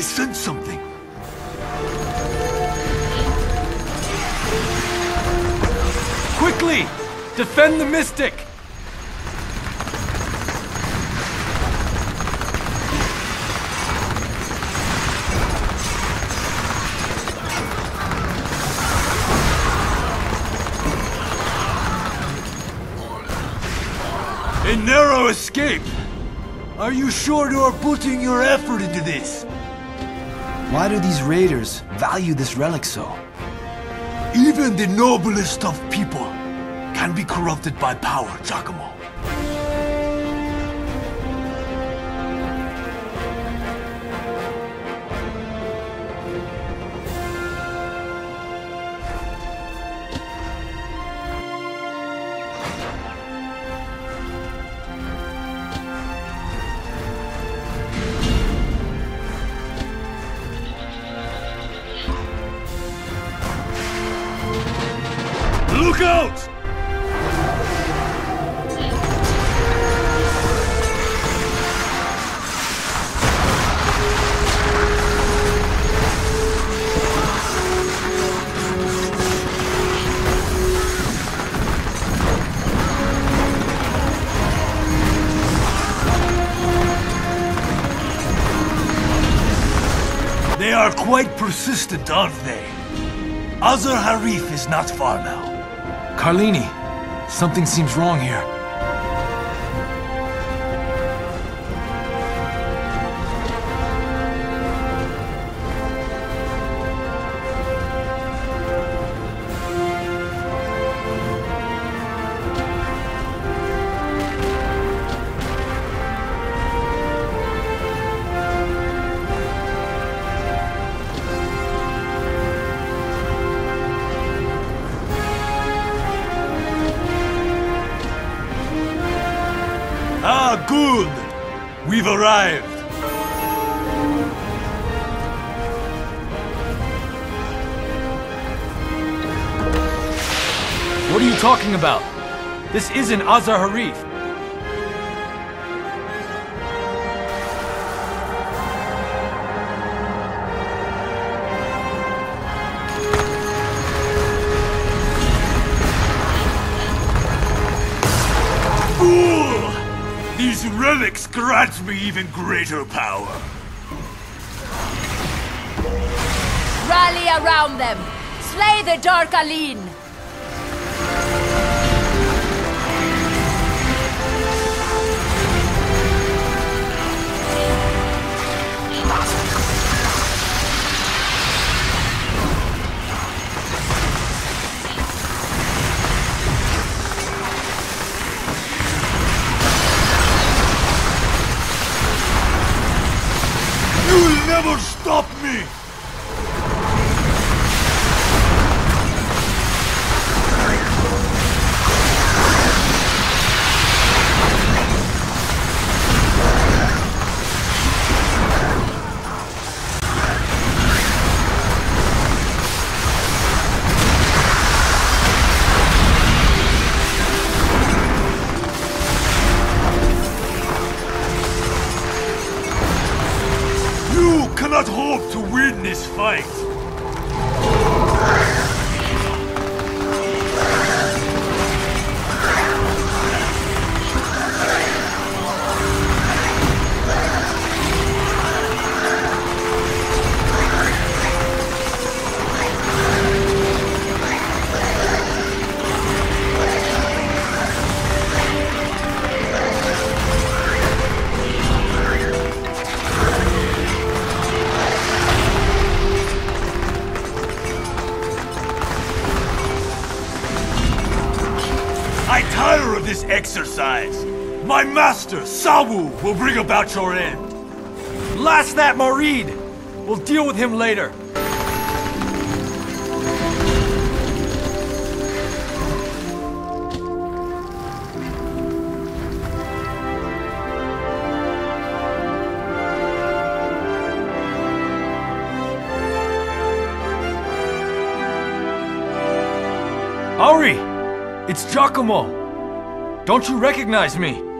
sense something. Quickly! Defend the Mystic! A narrow escape! Are you sure you are putting your effort into this? Why do these raiders value this relic so? Even the noblest of people can be corrupted by power, Giacomo. Look out! They are quite persistent, aren't they? Azar Harif is not far now. Carlini, something seems wrong here. Good! We've arrived! What are you talking about? This isn't Azar Harif. Relics grant me even greater power. Rally around them! Slay the Dark Alin! Never stop me! Cannot hope to win this fight! I tire of this exercise! My master, Sawu, will bring about your end! Blast that Marid! We'll deal with him later. It's Giacomo! Don't you recognize me?